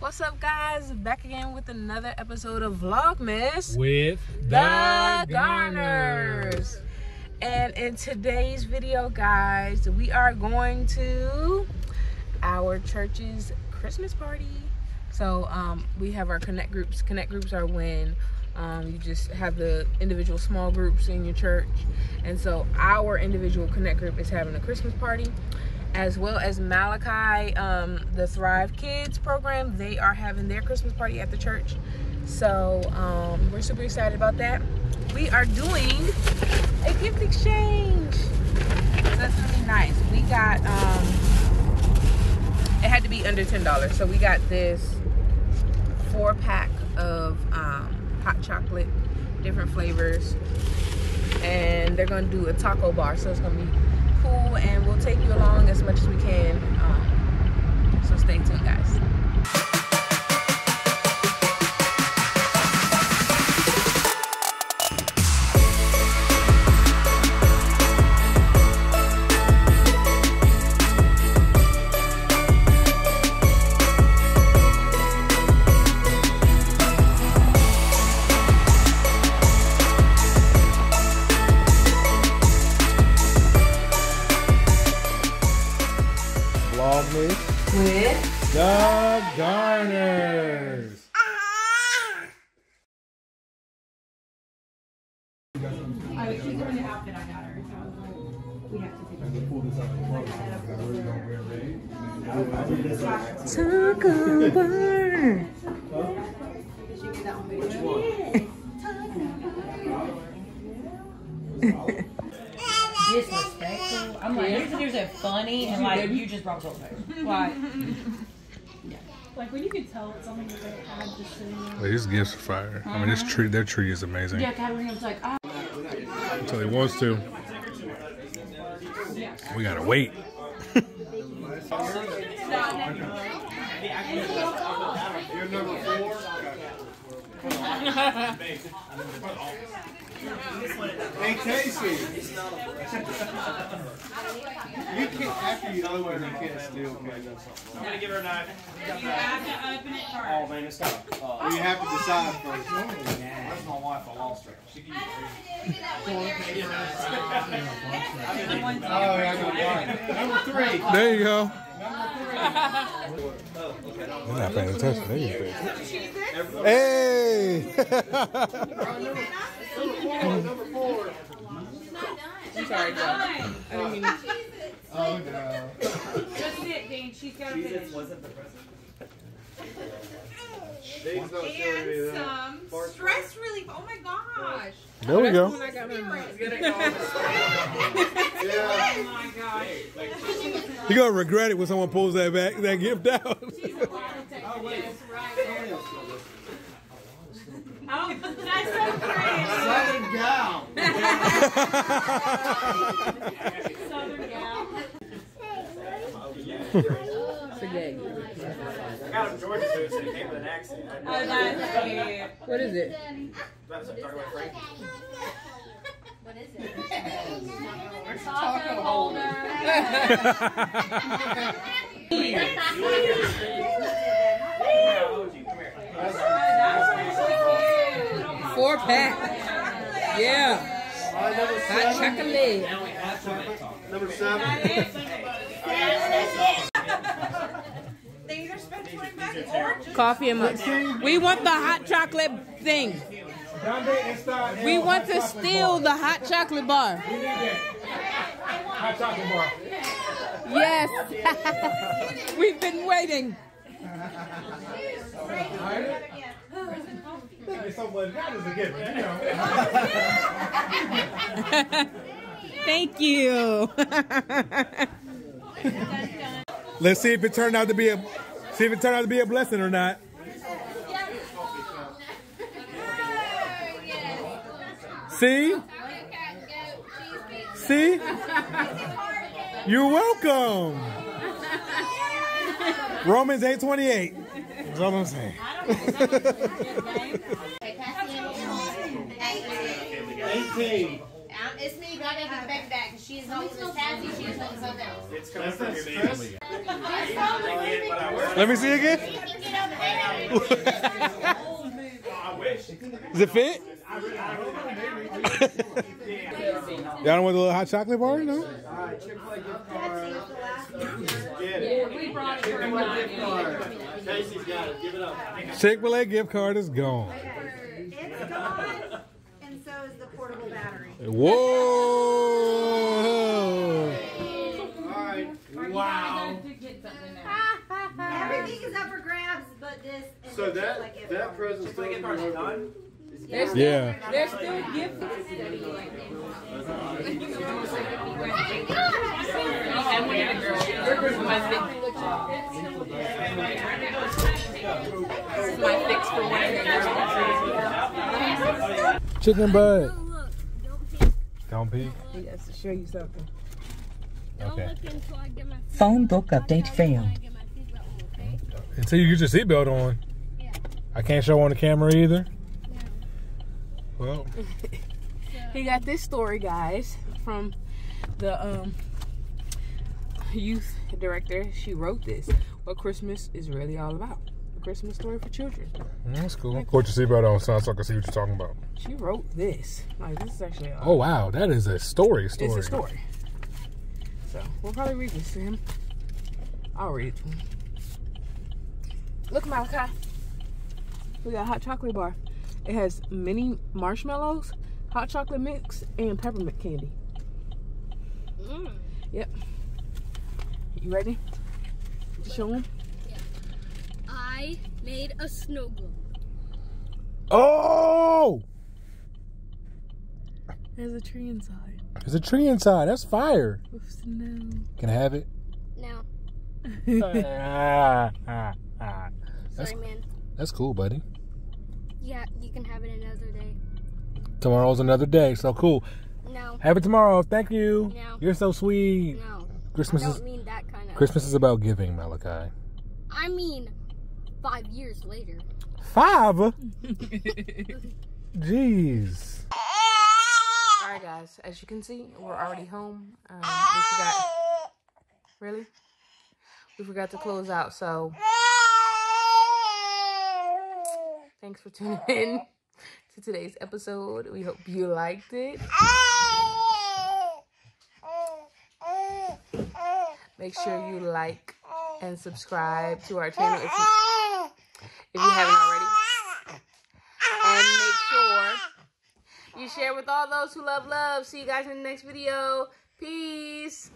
What's up, guys? Back again with another episode of Vlogmas with the Garners. And in today's video, guys, we are going to our church's Christmas party. So um, we have our connect groups. Connect groups are when um, you just have the individual small groups in your church. And so our individual connect group is having a Christmas party as well as Malachi, um, the Thrive Kids program. They are having their Christmas party at the church. So um, we're super excited about that. We are doing a gift exchange. So that's gonna nice. We got, um, it had to be under $10. So we got this four pack of um, hot chocolate, different flavors. And they're gonna do a taco bar. So it's gonna be cool and we'll take you along as much as we can. Um, so stay tuned, guys. With the Garners. Taco bar. disrespectful. I'm like, yours and yours are funny, and like you just brought something. Like, Like when you can tell it's something that they had just sitting there. Well, these gifts are fire. I mean, this tree, their tree is amazing. yeah, Katarina was like, oh, Until he wants to. We gotta wait. Hey Casey. you can't after you open it, you can't steal cake. I'm gonna give her a knife. You have to open it first. Oh man, it's got. Uh, You have to decide first. where's my wife? I lost her. She can use Oh, yeah, I got one. Number three. There you go. They're not paying attention. They just Hey! Number four. I'm sorry, Joe. I didn't mean to. Oh no. Just sit, Dean. She's got to finish. These not showing me And that. some stress relief. Oh my gosh. There we go. When I got my mic. Yeah. Oh my gosh. You're gonna regret it when someone pulls that back, that gift out. Oh, wait. Right there. Oh, that's so pretty. Southern gal. Southern gal. It's. I got a Georgia food, so it came with an accent. Oh, that's cute. What is it? That's a talking about Frank. Taco holder. Yeah, OG, come here. Oh, that's actually cute. Four pack. Yeah. All right, number Hot seven. chocolate. Number seven. They either spent 20 bucks or just Coffee and milk. We want the hot chocolate thing. We want to steal the hot chocolate bar. Hot chocolate bar. Yes. We've been waiting. Thank you. Let's see if it turned out to be a see if it turned out to be a blessing or not. See? See? You're welcome. Romans 8:28. That's all I'm saying. Eighteen. Um, it's me, but I gotta get the baby back she's holding this tattoo. She's holding something else. It's coming from your That's baby. stress. Let me see again. You can get over Does it fit? Y'all don't want the little hot chocolate bar? No? Casey's got it. Give it up. Chick fil A gift card is gone. It's gone, and so is the portable battery. Whoa! Wow. Everything is up for grabs, but this. So that Chick-fil-A that present's still in the done? Yeah. There's still gifts. My fix for one. Chicken butt. Look, don't peek. Don't peek. He has to show you something. Don't Okay. look until I get my Phone book update failed. I get my seatbelt on, okay? Until you get your seatbelt on. Yeah. I can't show on the camera either. Well, He got this story, guys, from the um youth director. She wrote this. What Christmas is really all about. A Christmas story for children. that's cool. Put your seatbelt on son, so I can see what you're talking about. She wrote this. Like this is actually Oh, wow. That is a story story. it's a story. So we'll probably read this to him. I'll read it to him. Look, Malachi. We got a hot chocolate bar. It has mini marshmallows, hot chocolate mix, and peppermint candy. Mm. Yep. You ready? To show him? I made a snow globe. Oh! There's a tree inside There's a tree inside. That's fire. with snow. Can I have it? No. ah, ah, ah. That's, sorry, man. that's cool, buddy. Yeah, you can have it another day. Tomorrow's another day, so cool. No, Have it tomorrow. Thank you. No. You're so sweet. no. Christmas I is don't mean that kind of. Christmas is about giving, Malachi. I mean, five years later. Five. Jeez. All right, guys. As you can see, we're already home. Um, we forgot. Really? We forgot to close out. So, thanks for tuning in to today's episode. We hope you liked it. Make sure you like and subscribe to our channel if you, if you haven't already. And make sure you share with all those who love love. See you guys in the next video. Peace.